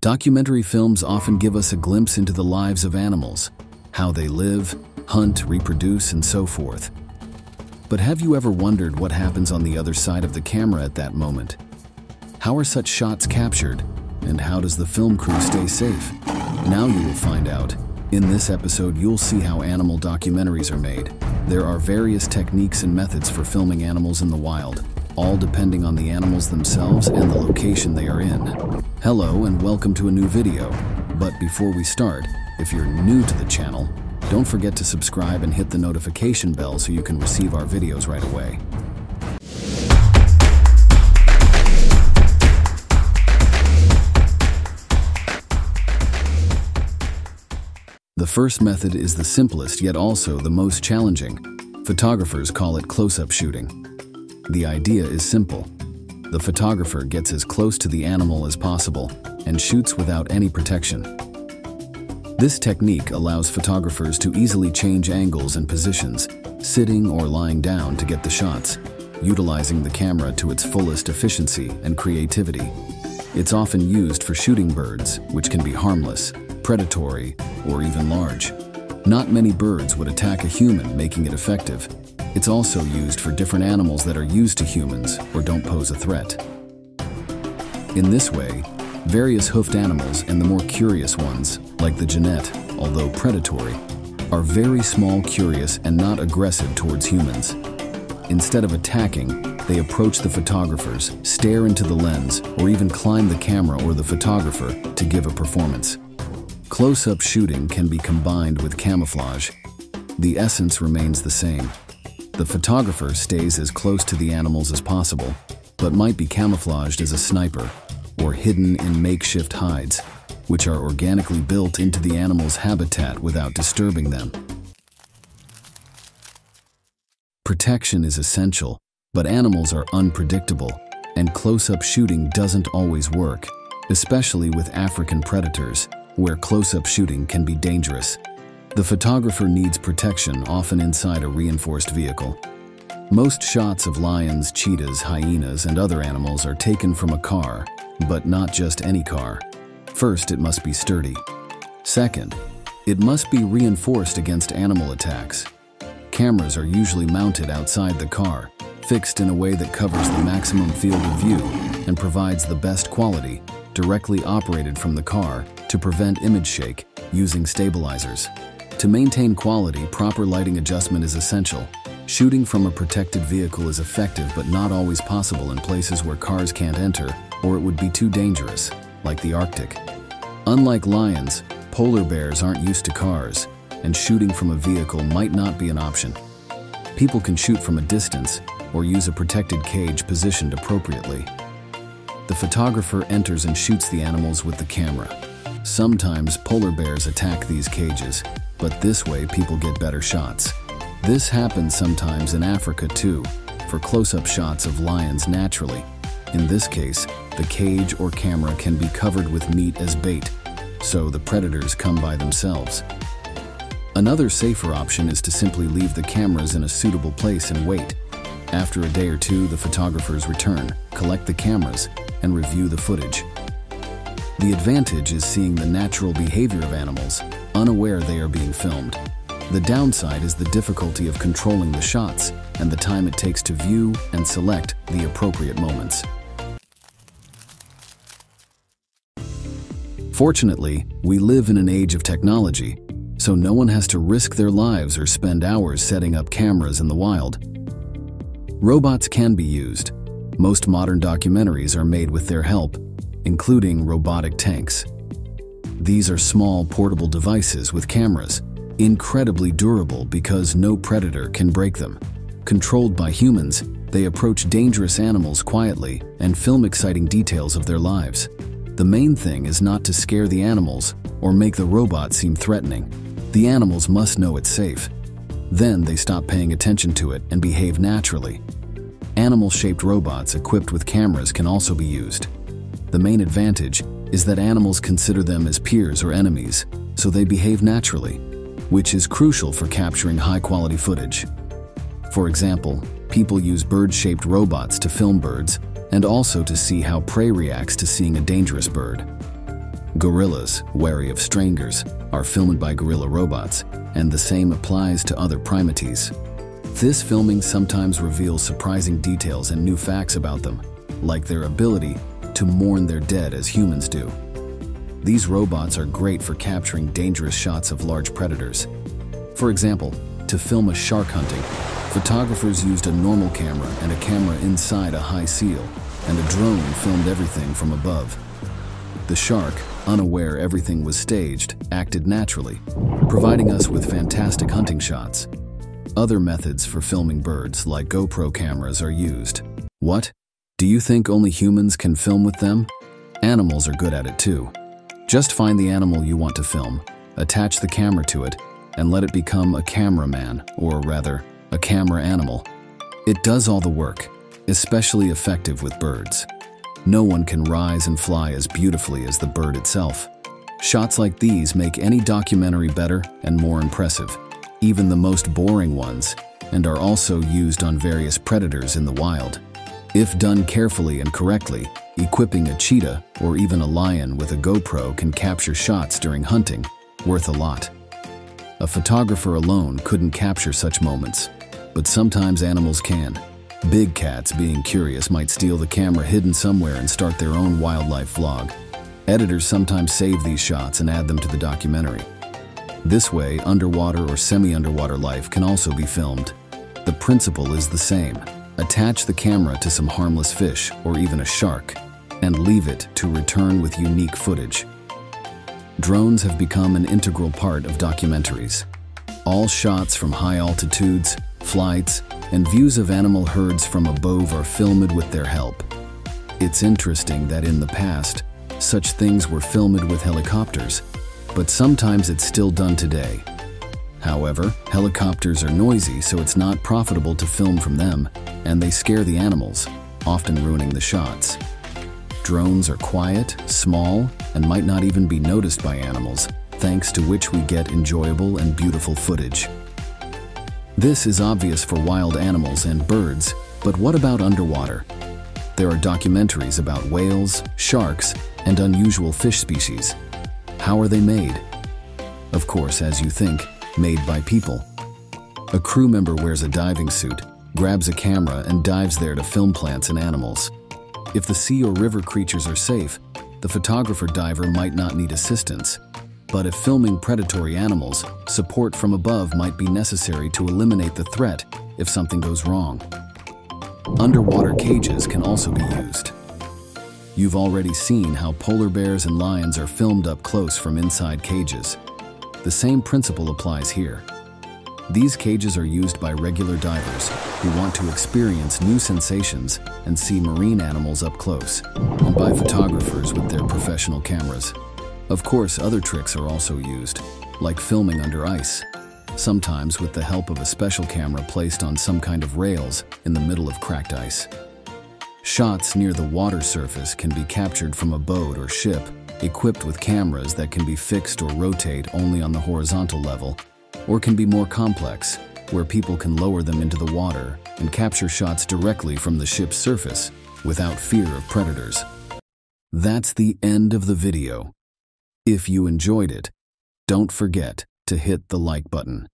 Documentary films often give us a glimpse into the lives of animals, how they live, hunt, reproduce, and so forth. But have you ever wondered what happens on the other side of the camera at that moment? How are such shots captured, and how does the film crew stay safe? Now you will find out. In this episode, you'll see how animal documentaries are made. There are various techniques and methods for filming animals in the wild, all depending on the animals themselves and the location they are in. Hello and welcome to a new video. But before we start, if you're new to the channel, don't forget to subscribe and hit the notification bell so you can receive our videos right away. The first method is the simplest yet also the most challenging. Photographers call it close-up shooting. The idea is simple. The photographer gets as close to the animal as possible and shoots without any protection. This technique allows photographers to easily change angles and positions, sitting or lying down to get the shots, utilizing the camera to its fullest efficiency and creativity. It's often used for shooting birds, which can be harmless, predatory, or even large. Not many birds would attack a human, making it effective, it's also used for different animals that are used to humans or don't pose a threat. In this way, various hoofed animals and the more curious ones, like the genet, although predatory, are very small, curious, and not aggressive towards humans. Instead of attacking, they approach the photographers, stare into the lens, or even climb the camera or the photographer to give a performance. Close-up shooting can be combined with camouflage. The essence remains the same. The photographer stays as close to the animals as possible, but might be camouflaged as a sniper or hidden in makeshift hides, which are organically built into the animal's habitat without disturbing them. Protection is essential, but animals are unpredictable, and close-up shooting doesn't always work, especially with African predators, where close-up shooting can be dangerous. The photographer needs protection, often inside a reinforced vehicle. Most shots of lions, cheetahs, hyenas, and other animals are taken from a car, but not just any car. First, it must be sturdy. Second, it must be reinforced against animal attacks. Cameras are usually mounted outside the car, fixed in a way that covers the maximum field of view and provides the best quality, directly operated from the car to prevent image shake using stabilizers. To maintain quality, proper lighting adjustment is essential. Shooting from a protected vehicle is effective but not always possible in places where cars can't enter or it would be too dangerous, like the Arctic. Unlike lions, polar bears aren't used to cars, and shooting from a vehicle might not be an option. People can shoot from a distance or use a protected cage positioned appropriately. The photographer enters and shoots the animals with the camera. Sometimes polar bears attack these cages, but this way people get better shots. This happens sometimes in Africa too, for close-up shots of lions naturally. In this case, the cage or camera can be covered with meat as bait, so the predators come by themselves. Another safer option is to simply leave the cameras in a suitable place and wait. After a day or two, the photographers return, collect the cameras, and review the footage. The advantage is seeing the natural behavior of animals, unaware they are being filmed. The downside is the difficulty of controlling the shots and the time it takes to view and select the appropriate moments. Fortunately, we live in an age of technology, so no one has to risk their lives or spend hours setting up cameras in the wild. Robots can be used. Most modern documentaries are made with their help, including robotic tanks. These are small portable devices with cameras, incredibly durable because no predator can break them. Controlled by humans, they approach dangerous animals quietly and film exciting details of their lives. The main thing is not to scare the animals or make the robot seem threatening. The animals must know it's safe. Then they stop paying attention to it and behave naturally. Animal-shaped robots equipped with cameras can also be used. The main advantage is that animals consider them as peers or enemies, so they behave naturally, which is crucial for capturing high-quality footage. For example, people use bird-shaped robots to film birds and also to see how prey reacts to seeing a dangerous bird. Gorillas, wary of strangers, are filmed by gorilla robots, and the same applies to other primates. This filming sometimes reveals surprising details and new facts about them, like their ability to mourn their dead as humans do. These robots are great for capturing dangerous shots of large predators. For example, to film a shark hunting, photographers used a normal camera and a camera inside a high seal, and a drone filmed everything from above. The shark, unaware everything was staged, acted naturally, providing us with fantastic hunting shots. Other methods for filming birds, like GoPro cameras, are used. What? Do you think only humans can film with them? Animals are good at it too. Just find the animal you want to film, attach the camera to it, and let it become a cameraman, or rather, a camera animal. It does all the work, especially effective with birds. No one can rise and fly as beautifully as the bird itself. Shots like these make any documentary better and more impressive, even the most boring ones, and are also used on various predators in the wild. If done carefully and correctly, equipping a cheetah or even a lion with a GoPro can capture shots during hunting, worth a lot. A photographer alone couldn't capture such moments, but sometimes animals can. Big cats, being curious, might steal the camera hidden somewhere and start their own wildlife vlog. Editors sometimes save these shots and add them to the documentary. This way, underwater or semi-underwater life can also be filmed. The principle is the same. Attach the camera to some harmless fish or even a shark and leave it to return with unique footage. Drones have become an integral part of documentaries. All shots from high altitudes, flights, and views of animal herds from above are filmed with their help. It's interesting that in the past, such things were filmed with helicopters, but sometimes it's still done today. However, helicopters are noisy, so it's not profitable to film from them, and they scare the animals, often ruining the shots. Drones are quiet, small, and might not even be noticed by animals, thanks to which we get enjoyable and beautiful footage. This is obvious for wild animals and birds, but what about underwater? There are documentaries about whales, sharks, and unusual fish species. How are they made? Of course, as you think, made by people. A crew member wears a diving suit, grabs a camera, and dives there to film plants and animals. If the sea or river creatures are safe, the photographer diver might not need assistance, but if filming predatory animals, support from above might be necessary to eliminate the threat if something goes wrong. Underwater cages can also be used. You've already seen how polar bears and lions are filmed up close from inside cages. The same principle applies here. These cages are used by regular divers who want to experience new sensations and see marine animals up close, and by photographers with their professional cameras. Of course, other tricks are also used, like filming under ice, sometimes with the help of a special camera placed on some kind of rails in the middle of cracked ice. Shots near the water surface can be captured from a boat or ship, equipped with cameras that can be fixed or rotate only on the horizontal level, or can be more complex, where people can lower them into the water and capture shots directly from the ship's surface without fear of predators. That's the end of the video. If you enjoyed it, don't forget to hit the like button.